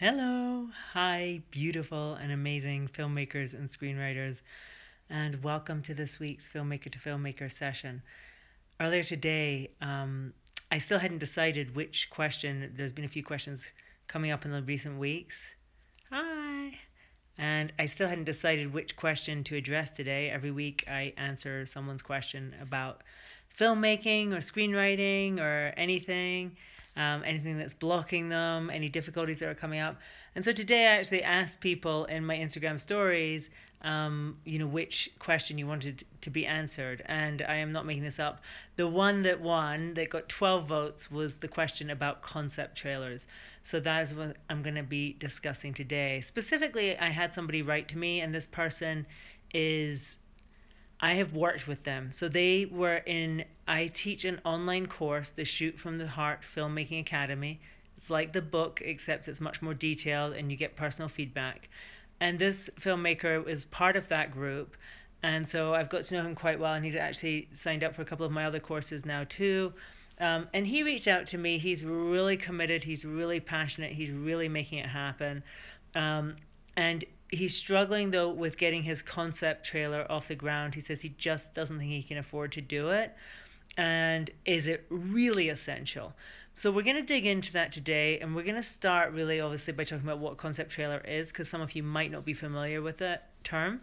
Hello, hi, beautiful and amazing filmmakers and screenwriters, and welcome to this week's Filmmaker to Filmmaker session. Earlier today, um, I still hadn't decided which question, there's been a few questions coming up in the recent weeks. Hi! And I still hadn't decided which question to address today. Every week I answer someone's question about filmmaking or screenwriting or anything um, anything that's blocking them, any difficulties that are coming up. And so today I actually asked people in my Instagram stories, um, you know, which question you wanted to be answered. And I am not making this up. The one that won, that got 12 votes, was the question about concept trailers. So that is what I'm going to be discussing today. Specifically, I had somebody write to me, and this person is I have worked with them. So they were in, I teach an online course, the Shoot from the Heart Filmmaking Academy. It's like the book, except it's much more detailed and you get personal feedback. And this filmmaker is part of that group. And so I've got to know him quite well. And he's actually signed up for a couple of my other courses now, too. Um, and he reached out to me. He's really committed. He's really passionate. He's really making it happen. Um, and he's struggling though with getting his concept trailer off the ground. He says he just doesn't think he can afford to do it. And is it really essential? So we're going to dig into that today and we're going to start really obviously by talking about what concept trailer is because some of you might not be familiar with that term.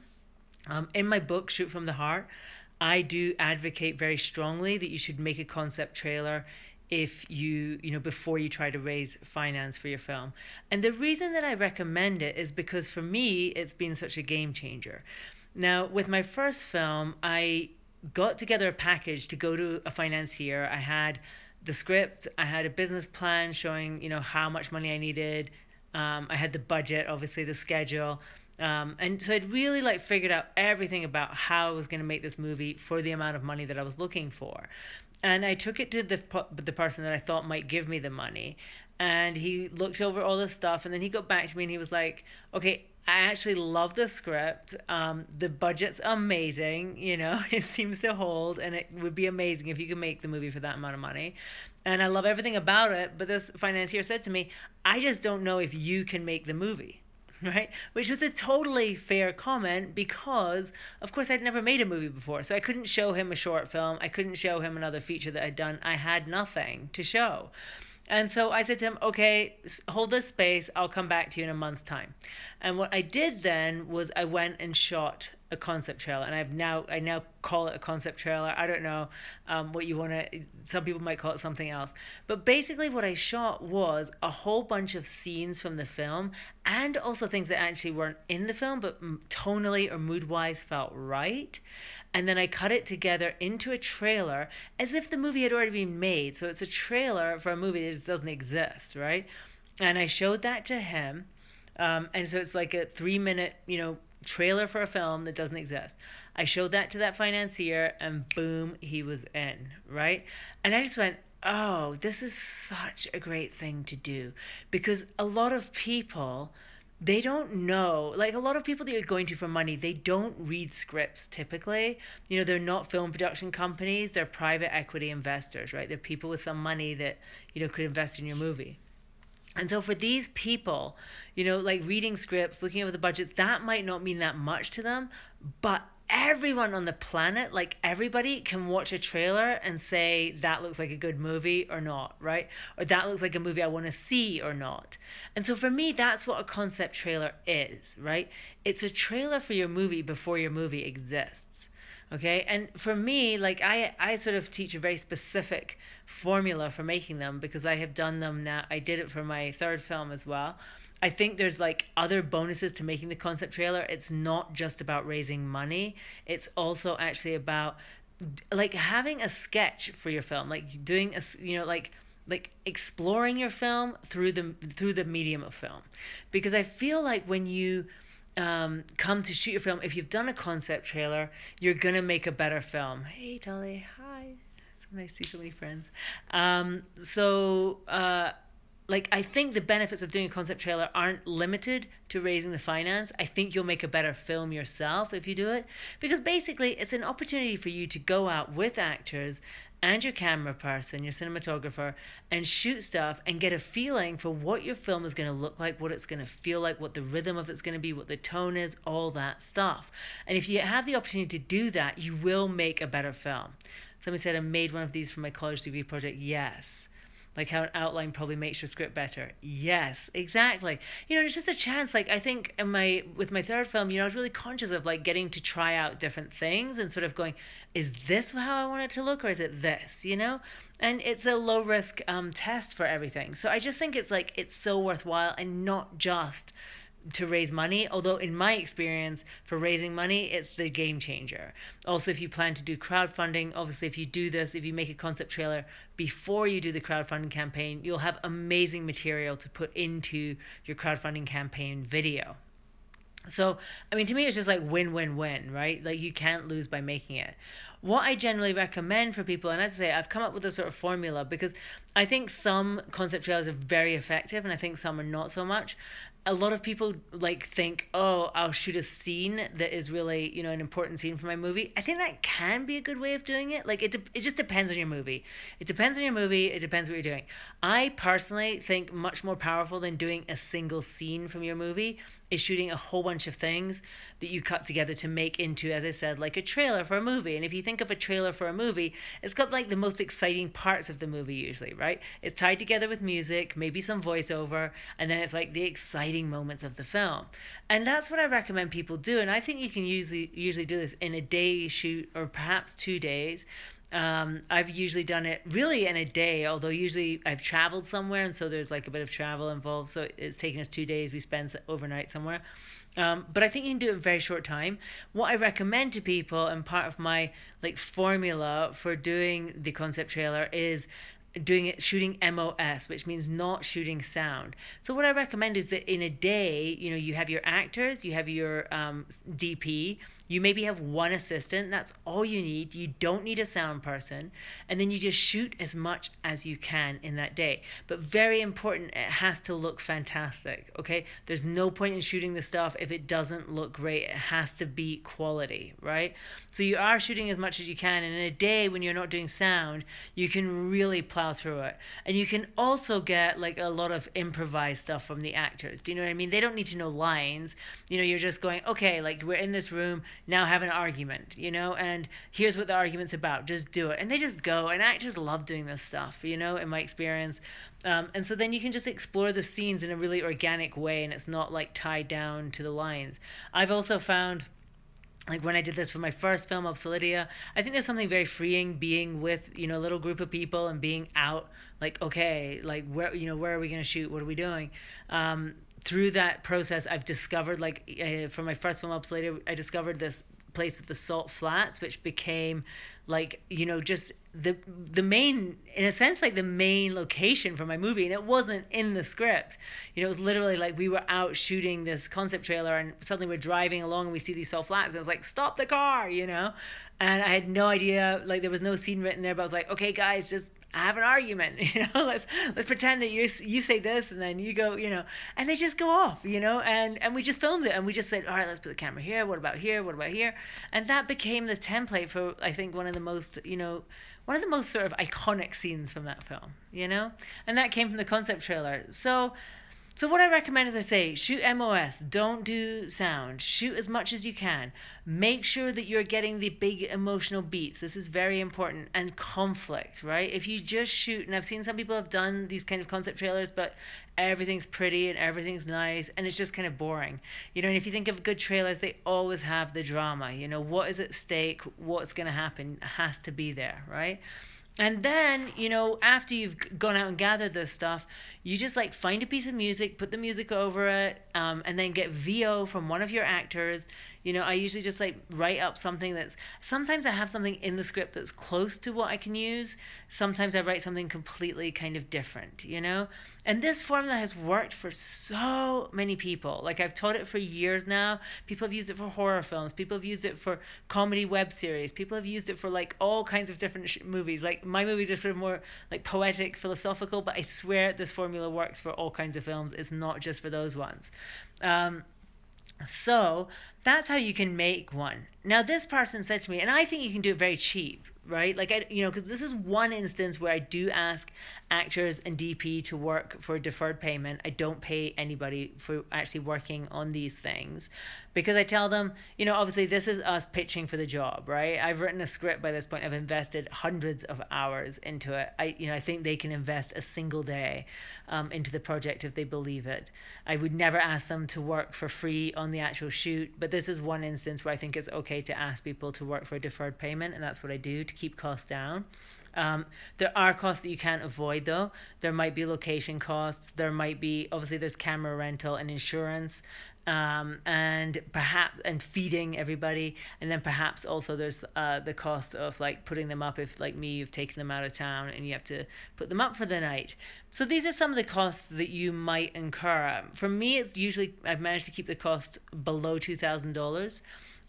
Um, in my book Shoot from the Heart, I do advocate very strongly that you should make a concept trailer if you you know before you try to raise finance for your film and the reason that i recommend it is because for me it's been such a game changer now with my first film i got together a package to go to a financier. I had the script. I had a business plan showing you know how much money i needed. Um, i had the budget obviously the schedule. Um, and so I'd really like figured out everything about how I was going to make this movie for the amount of money that I was looking for. And I took it to the the person that I thought might give me the money, and he looked over all the stuff, and then he got back to me and he was like, "Okay, I actually love the script. Um, the budget's amazing. You know, it seems to hold, and it would be amazing if you could make the movie for that amount of money. And I love everything about it. But this financier said to me, I just don't know if you can make the movie. right? Which was a totally fair comment because, of course, I'd never made a movie before. So I couldn't show him a short film. I couldn't show him another feature that I'd done. I had nothing to show. And so I said to him, okay, hold this space. I'll come back to you in a month's time. And what I did then was I went and shot a concept trailer, and I've now I now call it a concept trailer. I don't know um, what you want to. Some people might call it something else, but basically what I shot was a whole bunch of scenes from the film, and also things that actually weren't in the film, but tonally or mood wise felt right. And then I cut it together into a trailer as if the movie had already been made. So it's a trailer for a movie that just doesn't exist, right? And I showed that to him. Um, and so it's like a three minute, you know, trailer for a film that doesn't exist. I showed that to that financier and boom, he was in, right? And I just went, oh, this is such a great thing to do because a lot of people they don't know like a lot of people that you're going to for money they don't read scripts typically. You know they're not film production companies they're private equity investors right? They're people with some money that you know could invest in your movie. And so for these people, you know, like reading scripts, looking over the budgets, that might not mean that much to them, but everyone on the planet, like everybody can watch a trailer and say that looks like a good movie or not, right? Or that looks like a movie I want to see or not. And so for me, that's what a concept trailer is, right? It's a trailer for your movie before your movie exists. Okay? And for me, like I I sort of teach a very specific formula for making them because I have done them now. I did it for my third film as well. I think there's like other bonuses to making the concept trailer. It's not just about raising money, it's also actually about like having a sketch for your film, like doing a, you know, like like exploring your film through the through the medium of film because i feel like when you um, come to shoot your film. If you've done a concept trailer you're gonna make a better film. Hey Tully hi. So nice to see so many friends. Um, so uh, like I think the benefits of doing a concept trailer aren't limited to raising the finance. I think you'll make a better film yourself if you do it. Because basically it's an opportunity for you to go out with actors and your camera person, your cinematographer, and shoot stuff and get a feeling for what your film is going to look like, what it's going to feel like, what the rhythm of it's going to be, what the tone is, all that stuff. And if you have the opportunity to do that, you will make a better film. Somebody said I made one of these for my college degree project. Yes like how an outline probably makes your script better. Yes exactly. You know it's just a chance like i think in my with my third film you know i was really conscious of like getting to try out different things and sort of going is this how i want it to look or is it this? You know? And it's a low risk um, test for everything. So i just think it's like it's so worthwhile and not just to raise money. Although, in my experience, for raising money, it's the game changer. Also, if you plan to do crowdfunding, obviously, if you do this, if you make a concept trailer before you do the crowdfunding campaign, you'll have amazing material to put into your crowdfunding campaign video. So, I mean, to me, it's just like win win win, right? Like, you can't lose by making it. What I generally recommend for people, and as I say, I've come up with a sort of formula because I think some concept trailers are very effective and I think some are not so much a lot of people like think, oh, I'll shoot a scene that is really, you know, an important scene for my movie. I think that can be a good way of doing it. Like it, de- it just depends on your movie. It depends on your movie. It depends what you're doing. I personally think much more powerful than doing a single scene from your movie is shooting a whole bunch of things that you cut together to make into, as I said, like a trailer for a movie. And if you think of a trailer for a movie, it's got like the most exciting parts of the movie usually, right? It's tied together with music, maybe some voiceover, and then it's like the exciting moments of the film. And that's what I recommend people do. And I think you can usually usually do this in a day shoot or perhaps two days. Um, I've usually done it really in a day, although usually I've traveled somewhere, and so there's like a bit of travel involved. So it's taken us two days. We spend overnight somewhere. Um, but I think you can do it in a very short time. What I recommend to people, and part of my like formula for doing the concept trailer is doing it shooting MOS, which means not shooting sound. So what I recommend is that in a day, you know, you have your actors, you have your um, DP, you maybe have one assistant. That's all you need. You don't need a sound person, and then you just shoot as much as you can in that day. But very important, it has to look fantastic. Okay, there's no point in shooting the stuff if it doesn't look great. It has to be quality, right? So you are shooting as much as you can, and in a day when you're not doing sound, you can really plow through it. And you can also get like a lot of improvised stuff from the actors. Do you know what I mean? They don't need to know lines. You know, you're just going, okay, like we're in this room, now have an argument, you know, and here's what the argument's about. Just do it. And they just go. And actors love doing this stuff, you know, in my experience. Um, and so then you can just explore the scenes in a really organic way and it's not like tied down to the lines. I've also found like when I did this for my first film, Obselidia, I think there's something very freeing being with, you know, a little group of people and being out, like, okay, like, where, you know, where are we going to shoot? What are we doing? Um, through that process, I've discovered, like, uh, for my first film, Obselidia, I discovered this place with the salt flats, which became like you know just the the main in a sense like the main location for my movie. And it wasn't in the script. You know it was literally like we were out shooting this concept trailer and suddenly we're driving along and we see these salt flats. And it's like stop the car you know? And i had no idea like there was no scene written there but i was like okay guys just have an argument you know let's let's pretend that you you say this and then you go you know and they just go off you know and and we just filmed it and we just said all right let's put the camera here. What about here? What about here? And that became the template for i think one of the most you know one of the most sort of iconic scenes from that film you know? And that came from the concept trailer. So so what I recommend is I say shoot MOS, don't do sound. Shoot as much as you can. Make sure that you're getting the big emotional beats. This is very important and conflict, right? If you just shoot and I've seen some people have done these kind of concept trailers but everything's pretty and everything's nice and it's just kind of boring. You know, and if you think of good trailers, they always have the drama. You know, what is at stake, what's going to happen has to be there, right? And then, you know, after you've gone out and gathered this stuff, you just like find a piece of music, put the music over it, um, and then get VO from one of your actors, You know, I usually just like write up something that's sometimes I have something in the script that's close to what I can use. Sometimes I write something completely kind of different, you know? And this formula has worked for so many people. Like I've taught it for years now. People have used it for horror films, people have used it for comedy web series, people have used it for like all kinds of different movies. Like my movies are sort of more like poetic, philosophical, but I swear this formula works for all kinds of films. It's not just for those ones. Um, so that's how you can make one. Now, this person said to me, and I think you can do it very cheap right? Like I, you know, because this is one instance where I do ask actors and DP to work for deferred payment. I don't pay anybody for actually working on these things because I tell them, you know, obviously this is us pitching for the job, right? I've written a script by this point. I've invested hundreds of hours into it. I, you know, I think they can invest a single day um, into the project if they believe it. I would never ask them to work for free on the actual shoot, but this is one instance where I think it's okay to ask people to work for a deferred payment, and that's what I do to keep costs down. Um, there are costs that you can't avoid though. There might be location costs. There might be obviously there's camera rental and insurance. Um, and perhaps and feeding everybody. And then perhaps also there's uh, the cost of like putting them up if like me you've taken them out of town and you have to put them up for the night. So these are some of the costs that you might incur. For me it's usually i've managed to keep the cost below $2000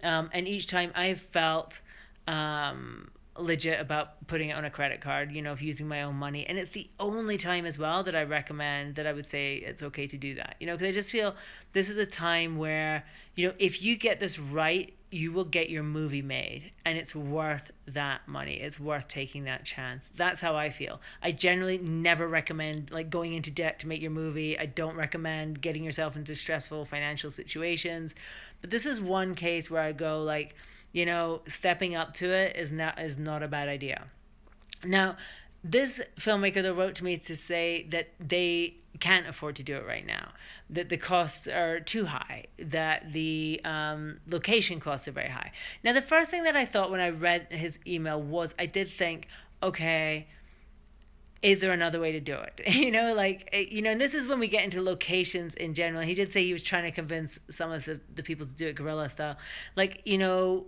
um, and each time i've felt um, legit about putting it on a credit card, you know, of using my own money. And it's the only time as well that I recommend that I would say it's okay to do that, you know, because I just feel this is a time where, you know, if you get this right, you will get your movie made and it's worth that money. It's worth taking that chance. That's how I feel. I generally never recommend like going into debt to make your movie. I don't recommend getting yourself into stressful financial situations. But this is one case where I go like, you know, stepping up to it is not is not a bad idea. Now, this filmmaker that wrote to me to say that they can't afford to do it right now, that the costs are too high, that the um, location costs are very high. Now, the first thing that I thought when I read his email was I did think, okay, is there another way to do it? You know, like, eh, you know, and this is when we get into locations in general. He did say he was trying to convince some of the, the people to do it guerrilla style. Like, you know,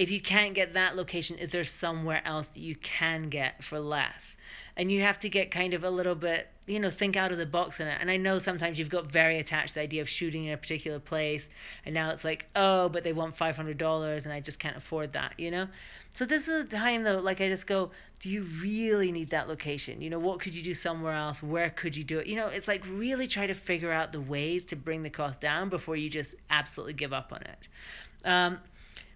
if you can't get that location, is there somewhere else that you can get for less? And you have to get kind of a little bit, you know, think out of the box on it. And I know sometimes you've got very attached to the idea of shooting in a particular place, and now it's like, oh, but they want five hundred dollars, and I just can't afford that, you know. So this is a time though, like I just go, do you really need that location? You know, what could you do somewhere else? Where could you do it? You know, it's like really try to figure out the ways to bring the cost down before you just absolutely give up on it. Um,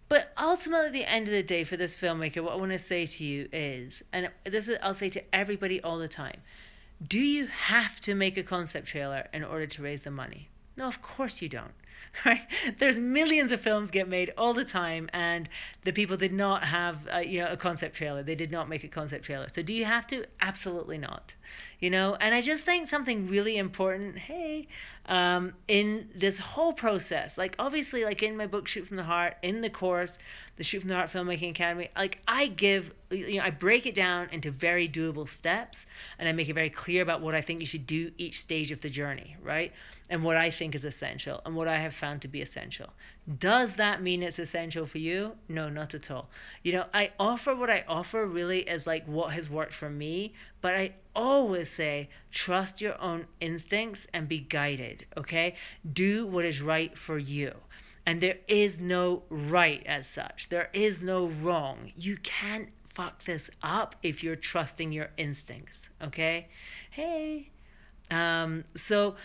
but ultimately, at the end of the day, for this filmmaker, what I want to say to you is, and this is, I'll say to everybody all the time do you have to make a concept trailer in order to raise the money? No, of course you don't. Right? There's millions of films get made all the time, and the people did not have, uh, you know, a concept trailer. They did not make a concept trailer. So, do you have to? Absolutely not. You know, and I just think something really important. Hey, um, in this whole process. Like obviously, like in my book Shoot from the Heart, in the course, the Shoot from the Heart Filmmaking Academy, like I give, you know, I break it down into very doable steps, and I make it very clear about what I think you should do each stage of the journey, right? And what I think is essential, and what I have found to be essential. Does that mean it's essential for you? No, not at all. You know, I offer what I offer really as like what has worked for me, but I always say trust your own instincts and be guided, okay? Do what is right for you. And there is no right as such, there is no wrong. You can't fuck this up if you're trusting your instincts, okay? Hey. Um, so,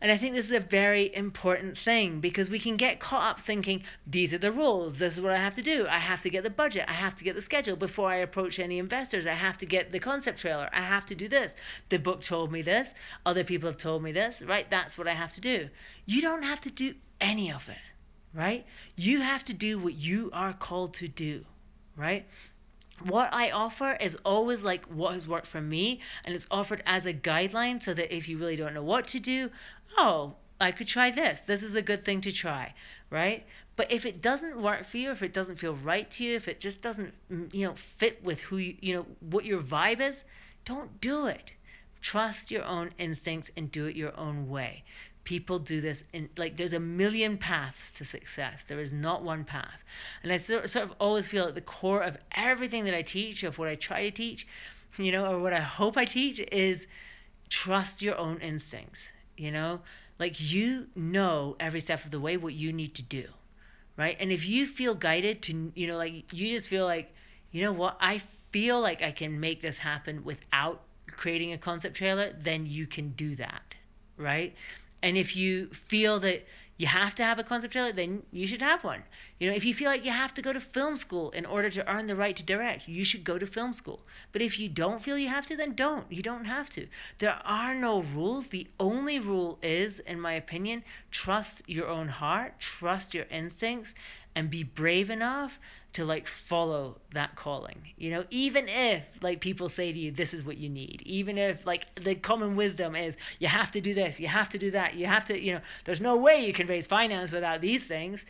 and I think this is a very important thing because we can get caught up thinking, these are the rules, this is what I have to do. I have to get the budget, I have to get the schedule before I approach any investors. I have to get the concept trailer, I have to do this. The book told me this, other people have told me this, right? That's what I have to do. You don't have to do any of it, right? You have to do what you are called to do, right? What I offer is always like what has worked for me, and it's offered as a guideline so that if you really don't know what to do, oh, I could try this. This is a good thing to try, right? But if it doesn't work for you, if it doesn't feel right to you, if it just doesn't, mm, you know, fit with who you, you know, what your vibe is, don't do it. Trust your own instincts and do it your own way people do this in like there's a million paths to success. There is not one path. And i sort of always feel at the core of everything that i teach of what i try to teach you know or what i hope i teach is trust your own instincts you know? Like you know every step of the way what you need to do right? And if you feel guided to you know like you just feel like you know what? I feel like i can make this happen without creating a concept trailer then you can do that right and if you feel that you have to have a concept trailer, then you should have one. You know, if you feel like you have to go to film school in order to earn the right to direct, you should go to film school. But if you don't feel you have to, then don't. You don't have to. There are no rules. The only rule is, in my opinion, trust your own heart, trust your instincts, and be brave enough to like follow that calling. You know even if like people say to you this is what you need even if like the common wisdom is you have to do this you have to do that you have to you know there's no way you can raise finance without these things.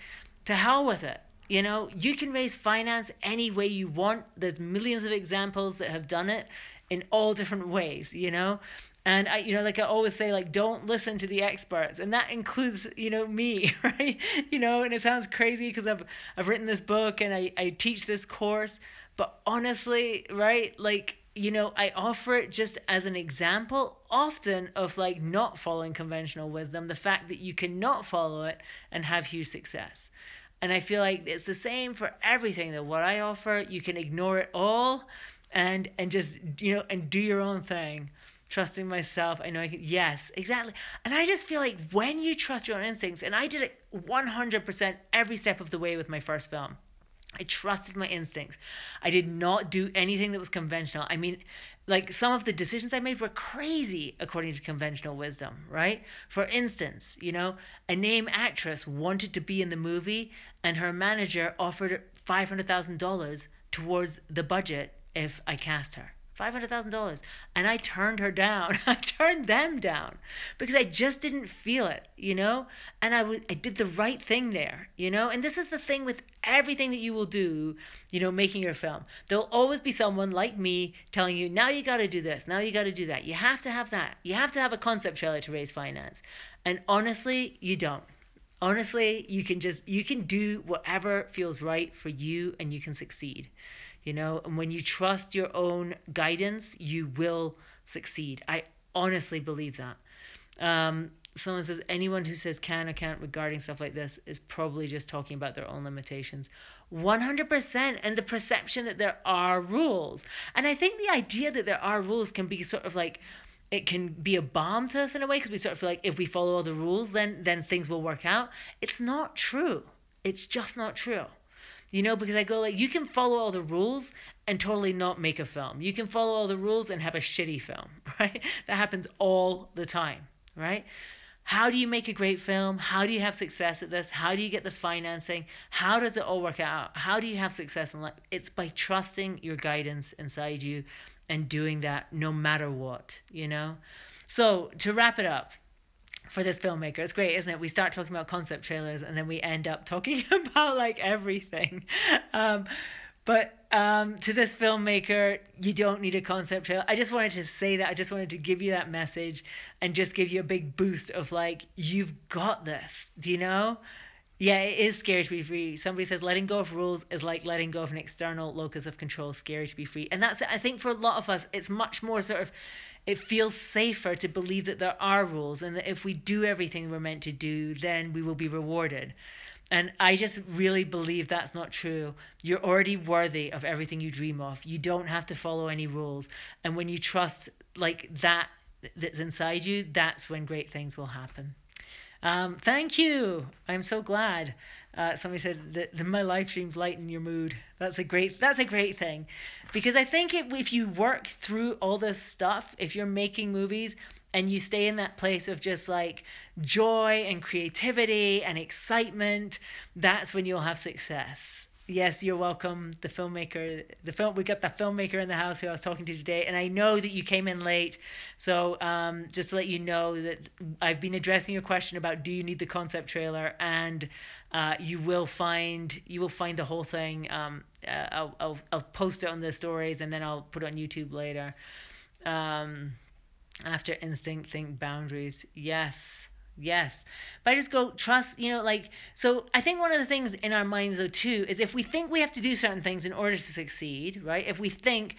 To hell with it. You know you can raise finance any way you want. There's millions of examples that have done it in all different ways you know and I, you know, like I always say, like, don't listen to the experts. And that includes, you know, me, right? You know, and it sounds crazy because I've, I've written this book and I, I teach this course. But honestly, right? Like, you know, I offer it just as an example often of like not following conventional wisdom, the fact that you cannot follow it and have huge success. And I feel like it's the same for everything that what I offer, you can ignore it all and and just, you know, and do your own thing trusting myself. I know I can. Yes, exactly. And I just feel like when you trust your own instincts, and I did it 100% every step of the way with my first film. I trusted my instincts. I did not do anything that was conventional. I mean, like some of the decisions I made were crazy according to conventional wisdom, right? For instance, you know, a name actress wanted to be in the movie and her manager offered $500,000 towards the budget if I cast her. $500,000. And I turned her down. I turned them down because I just didn't feel it, you know? And I, w- I did the right thing there, you know? And this is the thing with everything that you will do, you know, making your film. There'll always be someone like me telling you, now you got to do this, now you got to do that. You have to have that. You have to have a concept trailer to raise finance. And honestly, you don't honestly you can just you can do whatever feels right for you and you can succeed you know and when you trust your own guidance you will succeed. I honestly believe that. Um, someone says anyone who says can or can't regarding stuff like this is probably just talking about their own limitations. 100% and the perception that there are rules. And i think the idea that there are rules can be sort of like it can be a balm to us in a way because we sort of feel like if we follow all the rules then then things will work out. It's not true. It's just not true you know, because I go like, you can follow all the rules and totally not make a film. You can follow all the rules and have a shitty film, right? That happens all the time, right? How do you make a great film? How do you have success at this? How do you get the financing? How does it all work out? How do you have success in life? It's by trusting your guidance inside you and doing that no matter what, you know? So, to wrap it up, for this filmmaker. It's great, isn't it? We start talking about concept trailers and then we end up talking about like everything. Um, but um, to this filmmaker, you don't need a concept trailer. I just wanted to say that. I just wanted to give you that message and just give you a big boost of like, you've got this. Do you know? Yeah, it is scary to be free. Somebody says letting go of rules is like letting go of an external locus of control. Scary to be free. And that's it. I think for a lot of us, it's much more sort of it feels safer to believe that there are rules and that if we do everything we're meant to do, then we will be rewarded. And I just really believe that's not true. You're already worthy of everything you dream of. You don't have to follow any rules. And when you trust like that that's inside you, that's when great things will happen. Um, thank you. I'm so glad. Uh, somebody said that, my live streams lighten your mood. That's a great. That's a great thing, because I think it, if you work through all this stuff, if you're making movies and you stay in that place of just like joy and creativity and excitement, that's when you'll have success yes, you're welcome. The filmmaker, the film, we got the filmmaker in the house who I was talking to today, and I know that you came in late. So um, just to let you know that I've been addressing your question about do you need the concept trailer, and uh, you will find you will find the whole thing. Um, uh, I'll, I'll I'll post it on the stories, and then I'll put it on YouTube later. Um, after instinct, think boundaries. Yes, Yes. But I just go, trust, you know, like, so I think one of the things in our minds, though, too, is if we think we have to do certain things in order to succeed, right? If we think,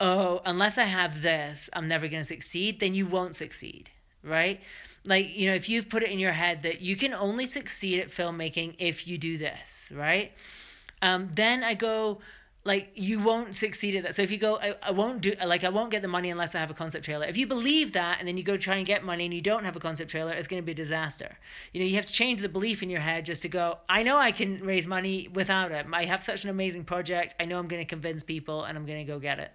oh, unless I have this, I'm never going to succeed, then you won't succeed, right? Like, you know, if you've put it in your head that you can only succeed at filmmaking if you do this, right? Um, then I go, like you won't succeed at that. So if you go, I, I won't do like I won't get the money unless I have a concept trailer. If you believe that and then you go try and get money and you don't have a concept trailer, it's going to be a disaster. You know, you have to change the belief in your head just to go. I know I can raise money without it. I have such an amazing project. I know I'm going to convince people and I'm going to go get it.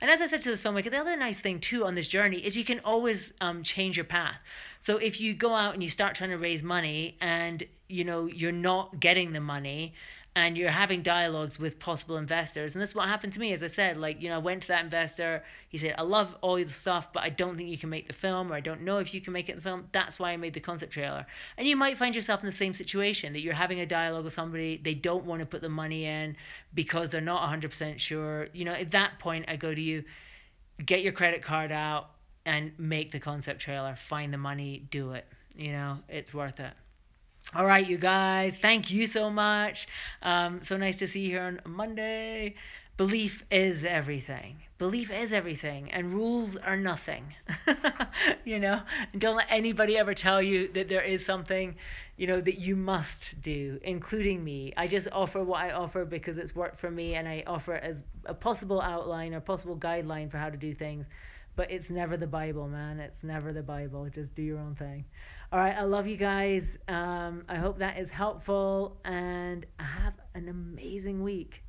And as I said to this filmmaker, the other nice thing too on this journey is you can always um, change your path. So if you go out and you start trying to raise money and you know you're not getting the money and you're having dialogues with possible investors. And this is what happened to me, as I said. Like, you know, I went to that investor. He said, I love all the stuff, but I don't think you can make the film, or I don't know if you can make it in the film. That's why I made the concept trailer. And you might find yourself in the same situation that you're having a dialogue with somebody, they don't want to put the money in because they're not 100% sure. You know, at that point, I go to you, get your credit card out and make the concept trailer, find the money, do it. You know, it's worth it. All right, you guys, thank you so much. Um, so nice to see you here on Monday. Belief is everything. Belief is everything, and rules are nothing. you know, don't let anybody ever tell you that there is something, you know, that you must do, including me. I just offer what I offer because it's worked for me, and I offer as a possible outline or possible guideline for how to do things. But it's never the Bible, man. It's never the Bible. Just do your own thing. All right, I love you guys. Um, I hope that is helpful and have an amazing week.